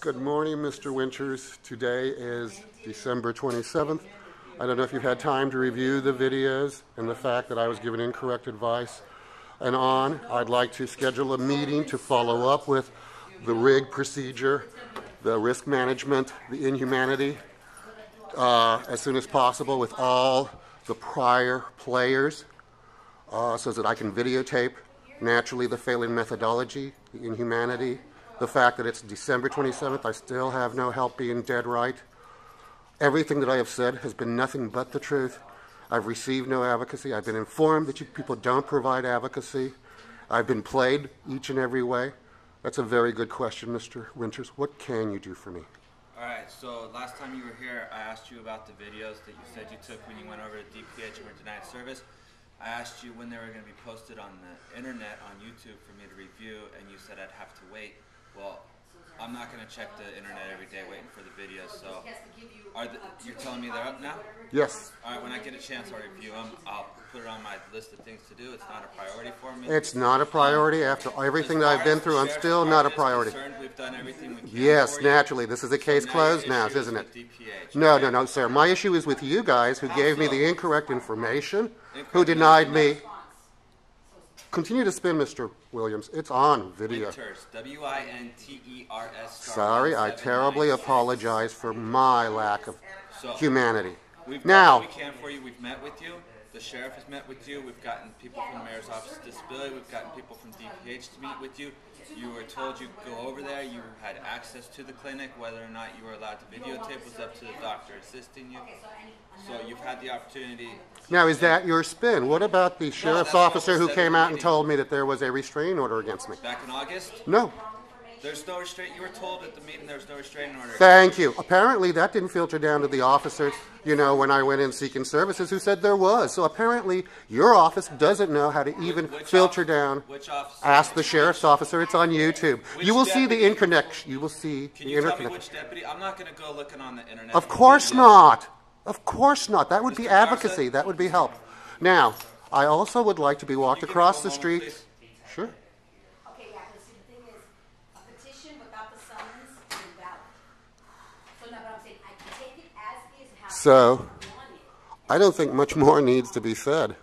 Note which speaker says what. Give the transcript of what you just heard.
Speaker 1: Good morning, Mr. Winters. Today is December 27th. I don't know if you've had time to review the videos and the fact that I was given incorrect advice. And on, I'd like to schedule a meeting to follow up with the rig procedure, the risk management, the inhumanity, uh, as soon as possible with all the prior players uh, so that I can videotape naturally the failing methodology, the inhumanity, the fact that it's December 27th, I still have no help being dead right. Everything that I have said has been nothing but the truth. I've received no advocacy. I've been informed that you people don't provide advocacy. I've been played each and every way. That's a very good question, Mr. Winters. What can you do for me?
Speaker 2: All right, so last time you were here, I asked you about the videos that you said you took when you went over to DPH and were denied service. I asked you when they were going to be posted on the internet on YouTube for me to review, and you said I'd have to wait. Well, I'm not going to check the internet every day waiting for the videos, so are the, you're telling me they're up now?
Speaker 1: Yes.
Speaker 2: All right, when I get a chance, I'll review them. I'll put it on my list of things to do. It's not a priority for me.
Speaker 1: It's not a priority. After everything that I've been through, I'm still not a priority.
Speaker 2: We've done everything we can
Speaker 1: Yes, naturally. This is a case
Speaker 2: So
Speaker 1: closed now,
Speaker 2: is
Speaker 1: isn't it? No, no, no, sir. My issue is with you guys who gave me the incorrect information, who denied me. Continue to spin, Mr. Williams. It's on video.
Speaker 2: Winters, W-I-N-T-E-R-S.
Speaker 1: Sorry, I terribly apologize for my lack of
Speaker 2: So,
Speaker 1: humanity.
Speaker 2: We've
Speaker 1: Now,
Speaker 2: we can for you. We've met with you. The sheriff has met with you. We've gotten people from the mayor's office of disability. We've gotten people from DPH to meet with you. You were told you'd go over there. You had access to the clinic. Whether or not you were allowed to videotape was up to the doctor assisting you. So you've had the opportunity.
Speaker 1: now is that your spin? What about the sheriff's
Speaker 2: that's what
Speaker 1: officer
Speaker 2: was
Speaker 1: who
Speaker 2: said
Speaker 1: came
Speaker 2: the
Speaker 1: out and
Speaker 2: meeting.
Speaker 1: told me that there was a restraining order against me?
Speaker 2: Back in August,
Speaker 1: No.
Speaker 2: There's no restraint. You were told at the meeting there was no restraining order.
Speaker 1: Thank you. Apparently, that didn't filter down to the officers, you know, when I went in seeking services who said there was. So apparently, your office doesn't know how to even
Speaker 2: Which
Speaker 1: filter down.
Speaker 2: Which officer?
Speaker 1: Ask the sheriff's officer. It's on YouTube. You will see the interconnection. You will see
Speaker 2: Can
Speaker 1: the
Speaker 2: you tell me
Speaker 1: interconnection.
Speaker 2: which deputy? I'm not going to go looking on the internet.
Speaker 1: Of course not. Of course not. That would be
Speaker 2: Mr. Garza?
Speaker 1: advocacy. That would be help. Now, I also would like to be walked
Speaker 2: Can you give
Speaker 1: across the
Speaker 2: moment,
Speaker 1: street.
Speaker 2: please?
Speaker 1: Sure.
Speaker 3: Okay, yeah, because see, the thing is, a petition without the summons invalid. So now, but I'm saying, I can take it as is, how
Speaker 1: So-
Speaker 3: you want it.
Speaker 1: I don't think much more needs to be said.